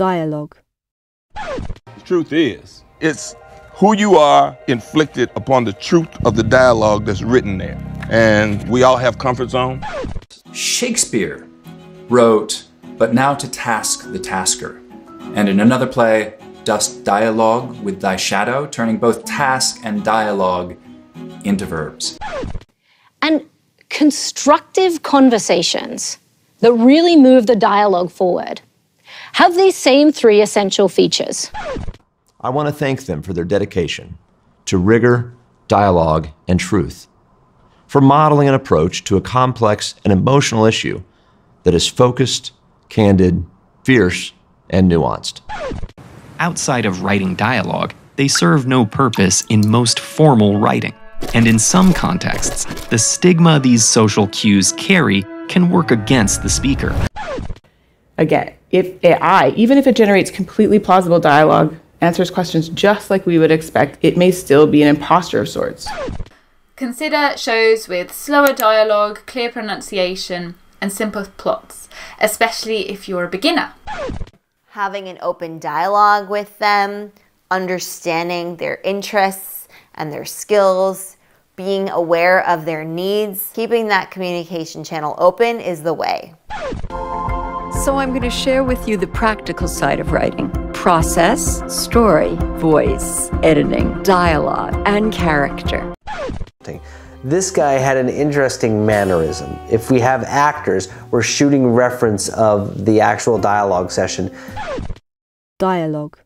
Dialogue. The truth is, it's who you are inflicted upon the truth of the dialogue that's written there. And we all have comfort zone. Shakespeare wrote, But now to task the tasker. And in another play, Dost dialogue with thy shadow, turning both task and dialogue into verbs. And constructive conversations that really move the dialogue forward have these same three essential features. I want to thank them for their dedication to rigor, dialogue, and truth, for modeling an approach to a complex and emotional issue that is focused, candid, fierce, and nuanced. Outside of writing dialogue, they serve no purpose in most formal writing. And in some contexts, the stigma these social cues carry can work against the speaker. Again, if AI, even if it generates completely plausible dialogue, answers questions just like we would expect, it may still be an imposter of sorts. Consider shows with slower dialogue, clear pronunciation, and simple plots, especially if you're a beginner. Having an open dialogue with them, understanding their interests and their skills, being aware of their needs, keeping that communication channel open is the way. So, I'm going to share with you the practical side of writing process, story, voice, editing, dialogue, and character. This guy had an interesting mannerism. If we have actors, we're shooting reference of the actual dialogue session. Dialogue.